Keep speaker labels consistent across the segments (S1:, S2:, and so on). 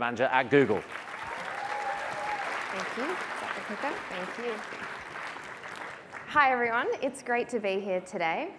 S1: Manager at Google.
S2: Thank you. Thank you. Hi, everyone. It's great to be here today.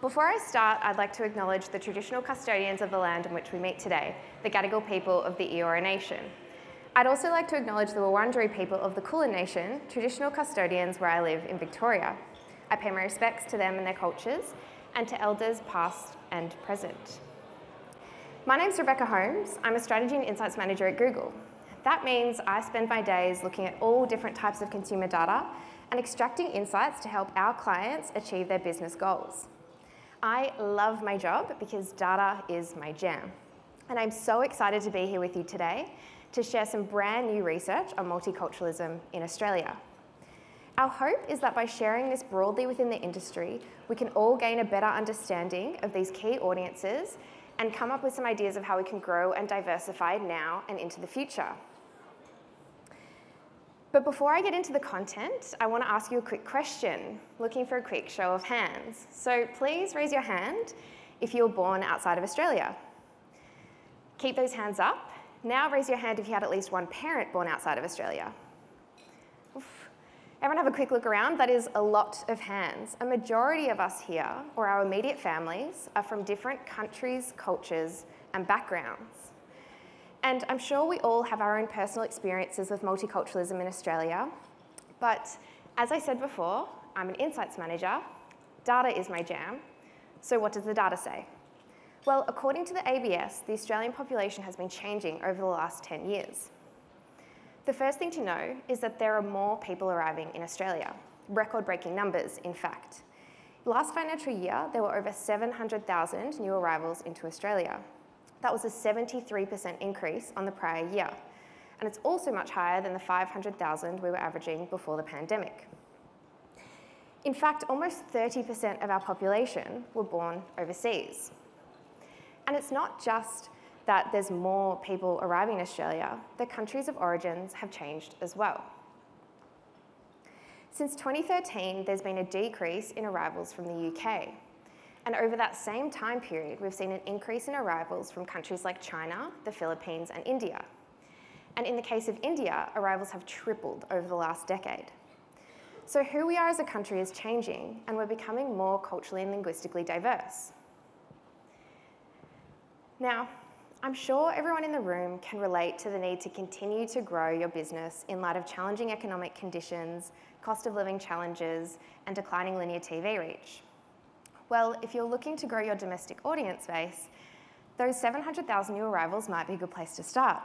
S2: Before I start, I'd like to acknowledge the traditional custodians of the land on which we meet today, the Gadigal people of the Eora Nation. I'd also like to acknowledge the Wurundjeri people of the Kulin Nation, traditional custodians where I live in Victoria. I pay my respects to them and their cultures, and to elders past and present. My name's Rebecca Holmes. I'm a Strategy and Insights Manager at Google. That means I spend my days looking at all different types of consumer data and extracting insights to help our clients achieve their business goals. I love my job because data is my jam. And I'm so excited to be here with you today to share some brand new research on multiculturalism in Australia. Our hope is that by sharing this broadly within the industry, we can all gain a better understanding of these key audiences and come up with some ideas of how we can grow and diversify now and into the future. But before I get into the content, I want to ask you a quick question, looking for a quick show of hands. So please raise your hand if you were born outside of Australia. Keep those hands up. Now raise your hand if you had at least one parent born outside of Australia. Oof. Everyone have a quick look around. That is a lot of hands. A majority of us here, or our immediate families, are from different countries, cultures, and backgrounds. And I'm sure we all have our own personal experiences with multiculturalism in Australia. But as I said before, I'm an insights manager. Data is my jam. So what does the data say? Well, according to the ABS, the Australian population has been changing over the last 10 years. The first thing to know is that there are more people arriving in Australia, record-breaking numbers, in fact. Last financial year, there were over 700,000 new arrivals into Australia, that was a 73% increase on the prior year. And it's also much higher than the 500,000 we were averaging before the pandemic. In fact, almost 30% of our population were born overseas. And it's not just that there's more people arriving in Australia, the countries of origins have changed as well. Since 2013, there's been a decrease in arrivals from the UK, and over that same time period, we've seen an increase in arrivals from countries like China, the Philippines, and India. And in the case of India, arrivals have tripled over the last decade. So who we are as a country is changing, and we're becoming more culturally and linguistically diverse. Now, I'm sure everyone in the room can relate to the need to continue to grow your business in light of challenging economic conditions, cost of living challenges, and declining linear TV reach. Well, if you're looking to grow your domestic audience base, those 700,000 new arrivals might be a good place to start.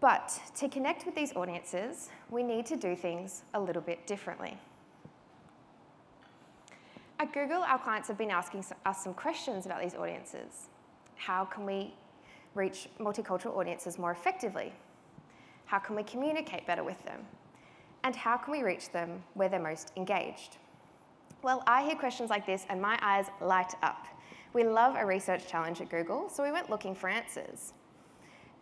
S2: But to connect with these audiences, we need to do things a little bit differently. At Google, our clients have been asking us some questions about these audiences. How can we reach multicultural audiences more effectively? How can we communicate better with them? And how can we reach them where they're most engaged? Well, I hear questions like this and my eyes light up. We love a research challenge at Google, so we went looking for answers.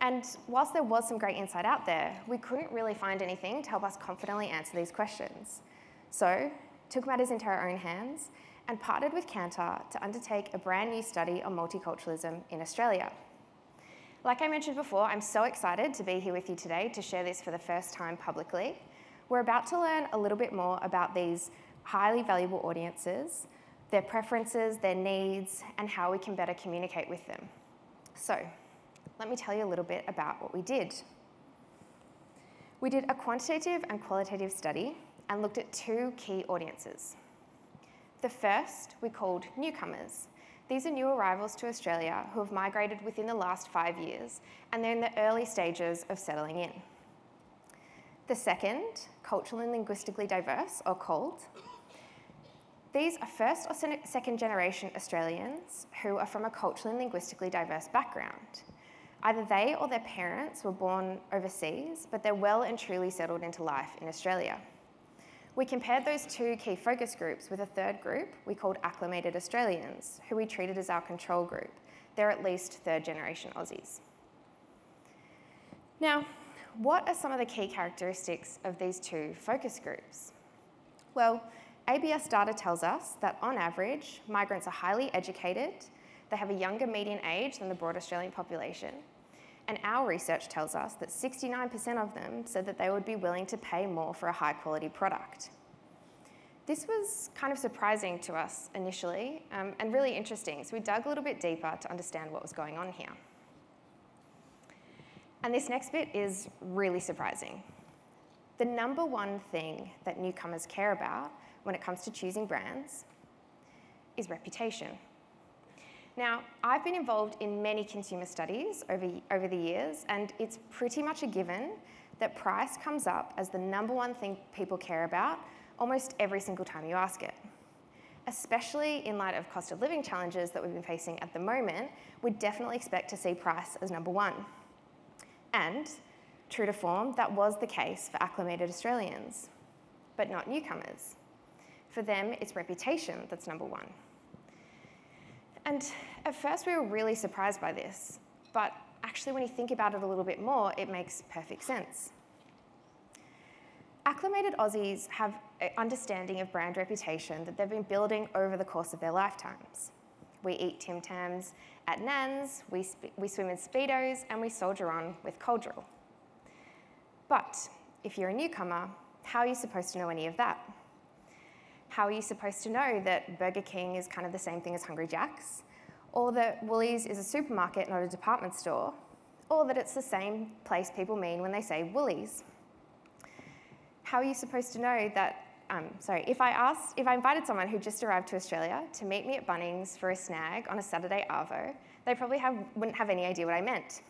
S2: And whilst there was some great insight out there, we couldn't really find anything to help us confidently answer these questions. So, took matters into our own hands and partnered with Kantar to undertake a brand new study on multiculturalism in Australia. Like I mentioned before, I'm so excited to be here with you today to share this for the first time publicly. We're about to learn a little bit more about these highly valuable audiences, their preferences, their needs, and how we can better communicate with them. So, let me tell you a little bit about what we did. We did a quantitative and qualitative study and looked at two key audiences. The first we called newcomers. These are new arrivals to Australia who have migrated within the last five years and they're in the early stages of settling in. The second, culturally and linguistically diverse, or CALD, these are first or second generation Australians who are from a culturally and linguistically diverse background. Either they or their parents were born overseas, but they're well and truly settled into life in Australia. We compared those two key focus groups with a third group we called acclimated Australians, who we treated as our control group. They're at least third generation Aussies. Now, what are some of the key characteristics of these two focus groups? Well, ABS data tells us that on average, migrants are highly educated, They have a younger median age than the broad Australian population. And our research tells us that 69% of them said that they would be willing to pay more for a high quality product. This was kind of surprising to us initially um, and really interesting, so we dug a little bit deeper to understand what was going on here. And this next bit is really surprising. The number one thing that newcomers care about when it comes to choosing brands is reputation. Now, I've been involved in many consumer studies over, over the years, and it's pretty much a given that price comes up as the number one thing people care about almost every single time you ask it. Especially in light of cost of living challenges that we've been facing at the moment, we'd definitely expect to see price as number one. And, true to form, that was the case for acclimated Australians, but not newcomers. For them, it's reputation that's number one. And at first, we were really surprised by this, but actually, when you think about it a little bit more, it makes perfect sense. Acclimated Aussies have an understanding of brand reputation that they've been building over the course of their lifetimes. We eat Tim Tams at Nan's, we, we swim in Speedos, and we soldier on with Codral. But if you're a newcomer, how are you supposed to know any of that? How are you supposed to know that Burger King is kind of the same thing as Hungry Jack's? Or that Woolies is a supermarket, not a department store? Or that it's the same place people mean when they say Woolies? how are you supposed to know that, um, sorry, if I asked, if I invited someone who just arrived to Australia to meet me at Bunnings for a snag on a Saturday arvo, they probably have, wouldn't have any idea what I meant.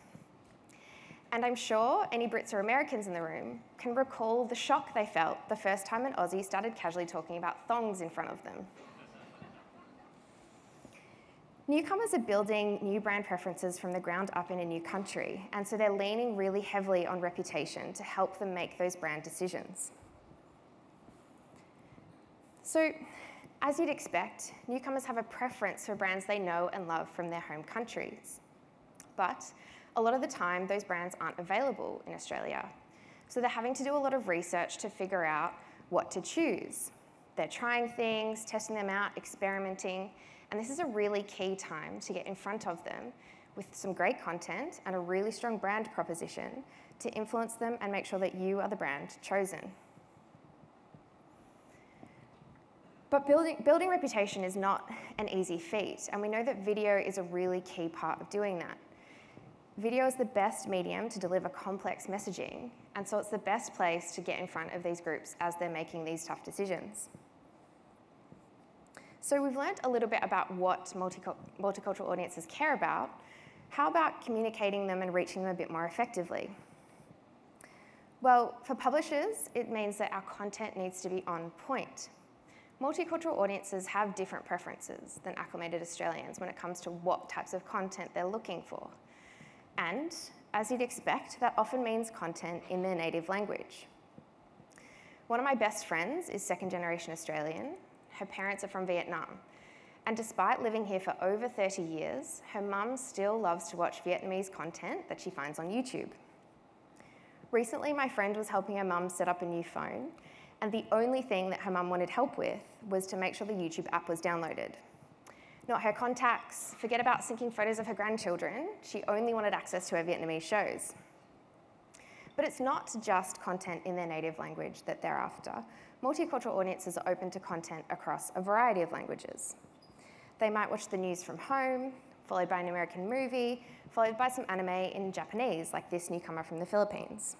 S2: And I'm sure any Brits or Americans in the room can recall the shock they felt the first time an Aussie started casually talking about thongs in front of them. Newcomers are building new brand preferences from the ground up in a new country, and so they're leaning really heavily on reputation to help them make those brand decisions. So, as you'd expect, newcomers have a preference for brands they know and love from their home countries. But a lot of the time, those brands aren't available in Australia. So they're having to do a lot of research to figure out what to choose. They're trying things, testing them out, experimenting, and this is a really key time to get in front of them with some great content and a really strong brand proposition to influence them and make sure that you are the brand chosen. But building, building reputation is not an easy feat, and we know that video is a really key part of doing that. Video is the best medium to deliver complex messaging, and so it's the best place to get in front of these groups as they're making these tough decisions. So we've learned a little bit about what multicultural audiences care about. How about communicating them and reaching them a bit more effectively? Well, for publishers, it means that our content needs to be on point. Multicultural audiences have different preferences than acclimated Australians when it comes to what types of content they're looking for. And, as you'd expect, that often means content in their native language. One of my best friends is second generation Australian, her parents are from Vietnam. And despite living here for over 30 years, her mum still loves to watch Vietnamese content that she finds on YouTube. Recently, my friend was helping her mum set up a new phone, and the only thing that her mum wanted help with was to make sure the YouTube app was downloaded. Not her contacts, forget about syncing photos of her grandchildren, she only wanted access to her Vietnamese shows. But it's not just content in their native language that they're after multicultural audiences are open to content across a variety of languages. They might watch the news from home, followed by an American movie, followed by some anime in Japanese, like this newcomer from the Philippines.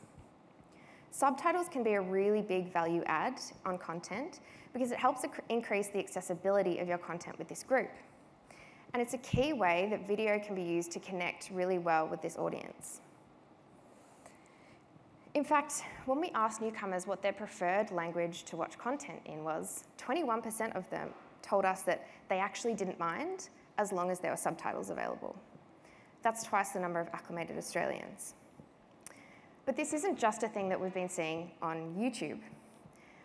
S2: Subtitles can be a really big value add on content because it helps increase the accessibility of your content with this group. And it's a key way that video can be used to connect really well with this audience. In fact, when we asked newcomers what their preferred language to watch content in was, 21% of them told us that they actually didn't mind as long as there were subtitles available. That's twice the number of acclimated Australians. But this isn't just a thing that we've been seeing on YouTube.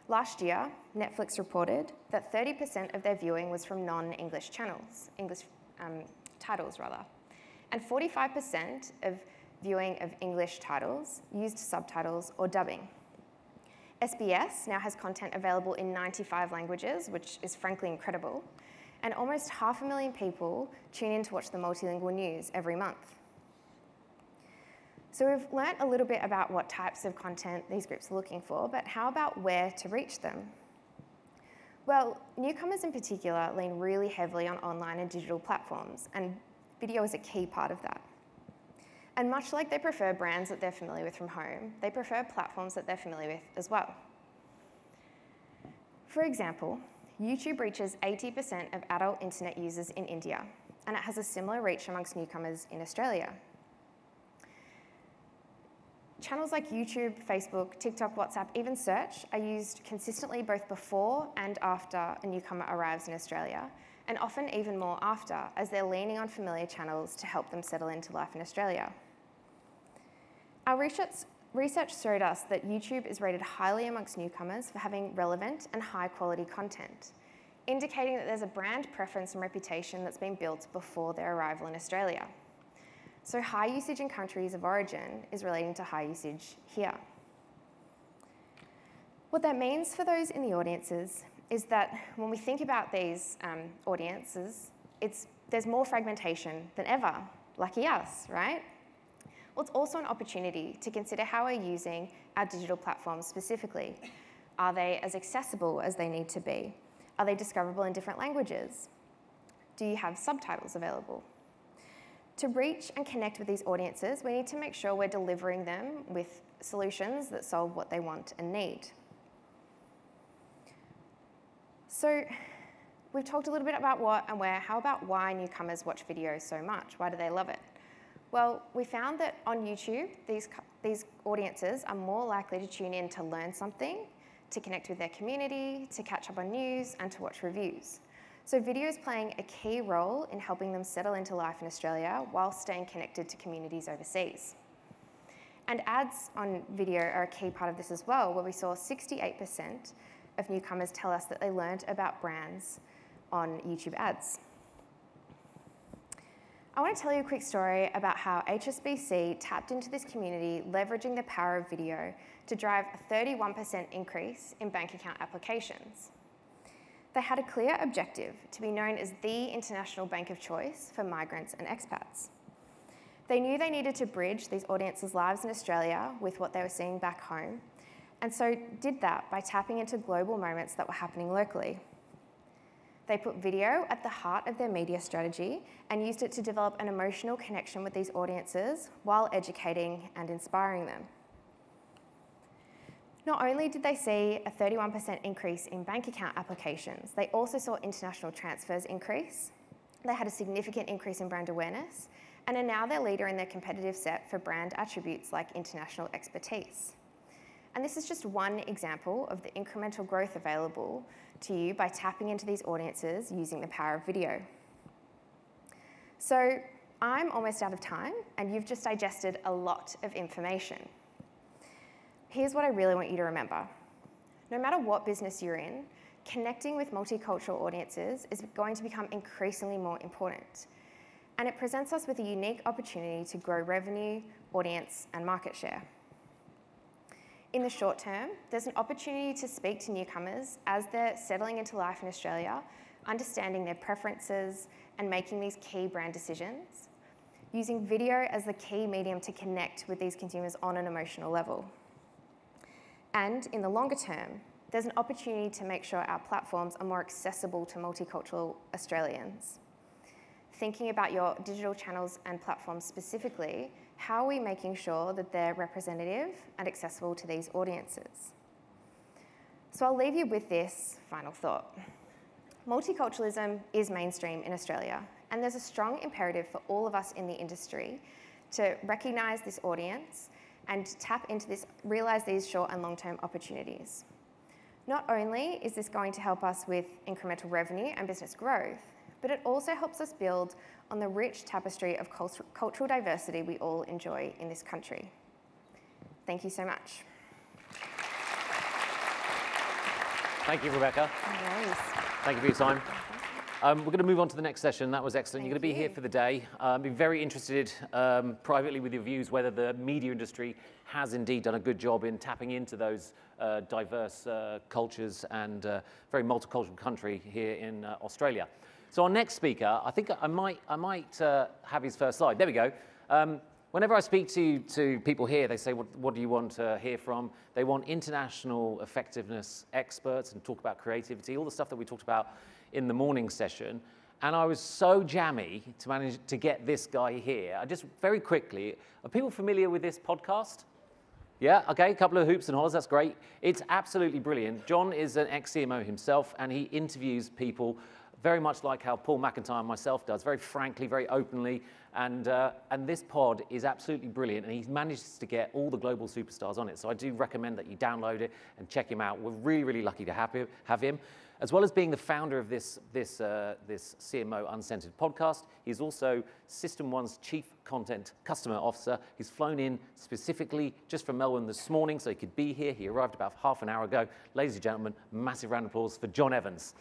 S2: Last year, Netflix reported that 30% of their viewing was from non-English channels, English um, titles rather, and 45% of viewing of English titles, used subtitles, or dubbing. SBS now has content available in 95 languages, which is frankly incredible. and almost half a million people tune in to watch the multilingual news every month. So we've learnt a little bit about what types of content these groups are looking for, but how about where to reach them? Well, newcomers in particular lean really heavily on online and digital platforms, and video is a key part of that. And much like they prefer brands that they're familiar with from home, they prefer platforms that they're familiar with as well. For example, YouTube reaches 80% of adult internet users in India, and it has a similar reach amongst newcomers in Australia. Channels like YouTube, Facebook, TikTok, WhatsApp, even search are used consistently both before and after a newcomer arrives in Australia, and often even more after, as they're leaning on familiar channels to help them settle into life in Australia. Our research, research showed us that YouTube is rated highly amongst newcomers for having relevant and high quality content, indicating that there's a brand preference and reputation that's been built before their arrival in Australia. So high usage in countries of origin is relating to high usage here. What that means for those in the audiences is that when we think about these um, audiences, it's, there's more fragmentation than ever. Lucky us, right? It's also an opportunity to consider how we're using our digital platforms specifically. Are they as accessible as they need to be? Are they discoverable in different languages? Do you have subtitles available? To reach and connect with these audiences, we need to make sure we're delivering them with solutions that solve what they want and need. So we've talked a little bit about what and where. How about why newcomers watch videos so much? Why do they love it? Well, we found that on YouTube, these, these audiences are more likely to tune in to learn something, to connect with their community, to catch up on news, and to watch reviews. So video is playing a key role in helping them settle into life in Australia while staying connected to communities overseas. And ads on video are a key part of this as well, where we saw 68% of newcomers tell us that they learned about brands on YouTube ads. I want to tell you a quick story about how HSBC tapped into this community, leveraging the power of video to drive a 31% increase in bank account applications. They had a clear objective to be known as the international bank of choice for migrants and expats. They knew they needed to bridge these audiences' lives in Australia with what they were seeing back home, and so did that by tapping into global moments that were happening locally. They put video at the heart of their media strategy and used it to develop an emotional connection with these audiences while educating and inspiring them. Not only did they see a 31% increase in bank account applications, they also saw international transfers increase. They had a significant increase in brand awareness and are now their leader in their competitive set for brand attributes like international expertise. And this is just one example of the incremental growth available to you by tapping into these audiences using the power of video. So I'm almost out of time and you've just digested a lot of information here's what I really want you to remember. No matter what business you're in, connecting with multicultural audiences is going to become increasingly more important. And it presents us with a unique opportunity to grow revenue, audience, and market share. In the short term, there's an opportunity to speak to newcomers as they're settling into life in Australia, understanding their preferences, and making these key brand decisions, using video as the key medium to connect with these consumers on an emotional level. And in the longer term, there's an opportunity to make sure our platforms are more accessible to multicultural Australians. Thinking about your digital channels and platforms specifically, how are we making sure that they're representative and accessible to these audiences? So I'll leave you with this final thought. Multiculturalism is mainstream in Australia, and there's a strong imperative for all of us in the industry to recognise this audience and tap into this, realize these short and long-term opportunities. Not only is this going to help us with incremental revenue and business growth, but it also helps us build on the rich tapestry of cultural diversity we all enjoy in this country. Thank you so much.
S1: Thank you, Rebecca. Thank you for your time. Um, we're going to move on to the next session. That was excellent. Thank You're going to be you. here for the day. Um, be very interested um, privately with your views whether the media industry has indeed done a good job in tapping into those uh, diverse uh, cultures and uh, very multicultural country here in uh, Australia. So our next speaker, I think I might, I might uh, have his first slide. There we go. Um, whenever I speak to, to people here, they say, what, what do you want to hear from? They want international effectiveness experts and talk about creativity, all the stuff that we talked about in the morning session. And I was so jammy to manage to get this guy here. I just very quickly, are people familiar with this podcast? Yeah, okay, a couple of hoops and hollers, that's great. It's absolutely brilliant. Jon is an ex-CMO himself, and he interviews people very much like how Paul McIntyre and myself does, very frankly, very openly. And, uh, and this pod is absolutely brilliant, and he manages to get all the global superstars on it. So I do recommend that you download it and check him out. We're really, really lucky to have him. Have him. As well as being the founder of this, this, uh, this CMO Uncensored podcast, he's also System One's Chief Content Customer Officer. He's flown in specifically just from Melbourne this morning so he could be here. He arrived about half an hour ago. Ladies and gentlemen, massive round of applause for Jon Evans.